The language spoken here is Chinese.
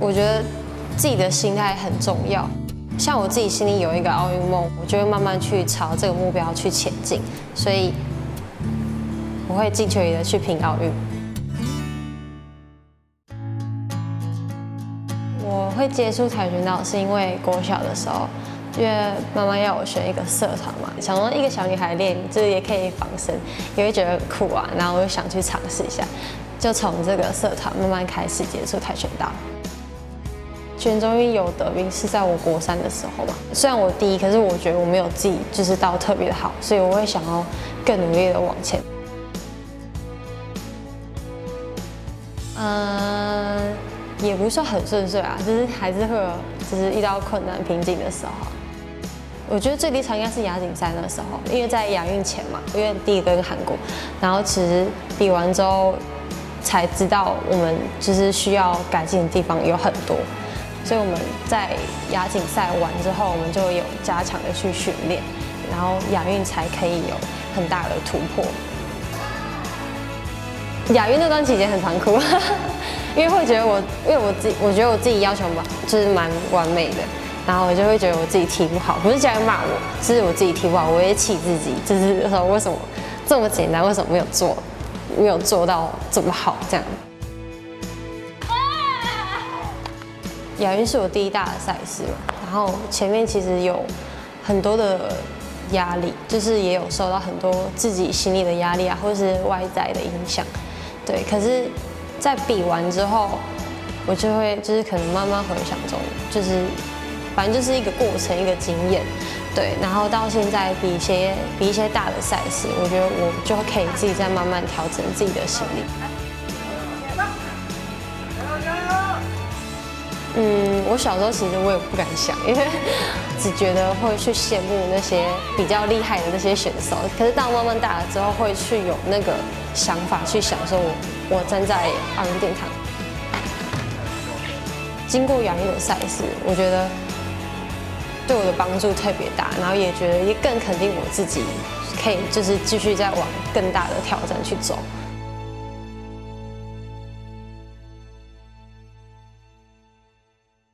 我觉得自己的心态很重要。像我自己心里有一个奥运梦，我就会慢慢去朝这个目标去前进。所以我会尽全力的去拼奥运。我会接触跆拳道是因为国小的时候，因为妈妈要我选一个社团嘛，想说一个小女孩练，就是也可以防身，也会觉得很酷啊，然后我就想去尝试一下，就从这个社团慢慢开始接触跆拳道。全中运有得名是在我国三的时候嘛，虽然我第一，可是我觉得我没有自己就是到特别的好，所以我会想要更努力的往前。嗯，也不算很顺遂啊，就是还是会有就是遇到困难瓶颈的时候。我觉得最低潮应该是亚锦赛那时候，因为在亚运前嘛，因为第一个跟韩国，然后其实比完之后才知道我们就是需要改进的地方有很多。所以我们在亚锦赛完之后，我们就有加强的去训练，然后亚运才可以有很大的突破。亚运那段期间很残酷，因为会觉得我，因为我自己，我觉得我自己要求蛮就是蛮完美的，然后我就会觉得我自己踢不好，不是家人骂我，是我自己踢不好，我也气自己，就是说为什么这么简单，为什么没有做，没有做到这么好这样。亚运是我第一大的赛事嘛，然后前面其实有很多的压力，就是也有受到很多自己心里的压力啊，或是外在的影响，对。可是，在比完之后，我就会就是可能慢慢回想中，就是反正就是一个过程，一个经验，对。然后到现在比一些比一些大的赛事，我觉得我就可以自己再慢慢调整自己的心理。嗯，我小时候其实我也不敢想，因为 只觉得会去羡慕那些比较厉害的那些选手。可是到慢慢大了之后，会去有那个想法去想，说我我站在奥运殿堂，经过亚运的赛事，我觉得对我的帮助特别大，然后也觉得也更肯定我自己可以就是继续再往更大的挑战去走。